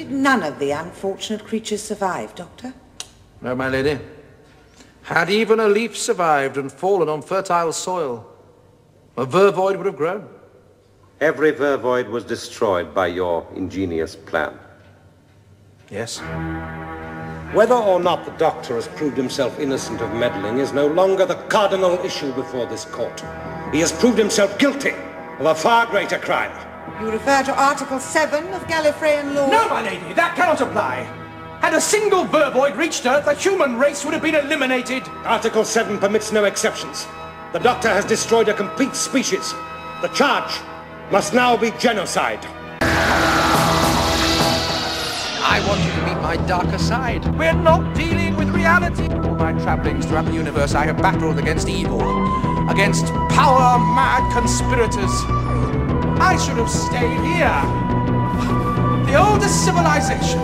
Did none of the unfortunate creatures survive, Doctor? No, my lady. Had even a leaf survived and fallen on fertile soil, a vervoid would have grown. Every vervoid was destroyed by your ingenious plan. Yes. Whether or not the doctor has proved himself innocent of meddling is no longer the cardinal issue before this court. He has proved himself guilty of a far greater crime. You refer to Article 7 of Gallifreyan law? No, my lady, that cannot apply. Had a single vervoid reached Earth, the human race would have been eliminated. Article 7 permits no exceptions. The Doctor has destroyed a complete species. The charge must now be genocide. I want you to meet my darker side. We're not dealing with reality. All my travellings throughout the universe, I have battled against evil, against power-mad conspirators. I should have stayed here. The oldest civilization.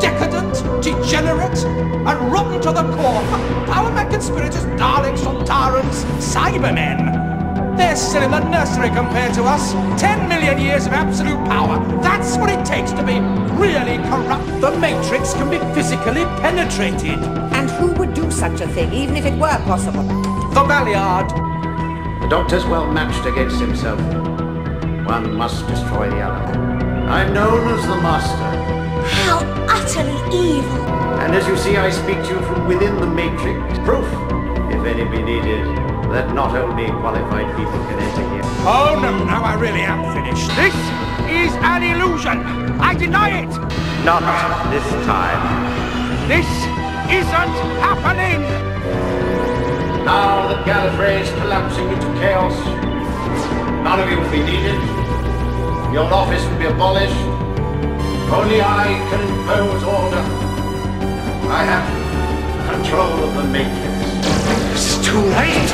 Decadent, degenerate, and rotten to the core. Power-mad conspirators, Daleks, Sontarans, Cybermen. They're still in the nursery compared to us. Ten million years of absolute power. That's what it takes to be really corrupt. The Matrix can be physically penetrated. And who would do such a thing, even if it were possible? The Valeyard. The Doctor's well matched against himself. One must destroy the other. I'm known as the Master. How utterly evil. And as you see, I speak to you from within the Matrix. Proof, if any be needed, that not only qualified people can enter here. Oh no, now I really am finished. This is an illusion. I deny it. Not this time. This isn't happening. Now that Gallifrey is collapsing into chaos, none of will be needed. Your office will be abolished. Only I can impose order. I have control of the Matrix. This is too late.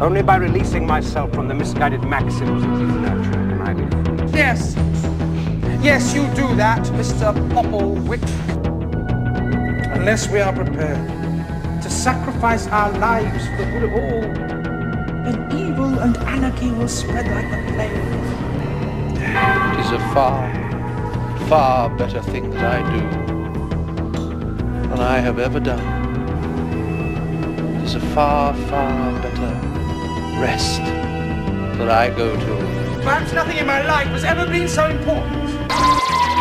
Only by releasing myself from the misguided maxims of his nurture can I be free. Yes. Yes, you do that, Mr. Popplewick. Unless we are prepared to sacrifice our lives for the good of all, then evil and anarchy will spread like the plague. It is a far, far better thing that I do than I have ever done. It is a far, far better rest that I go to. Perhaps nothing in my life has ever been so important.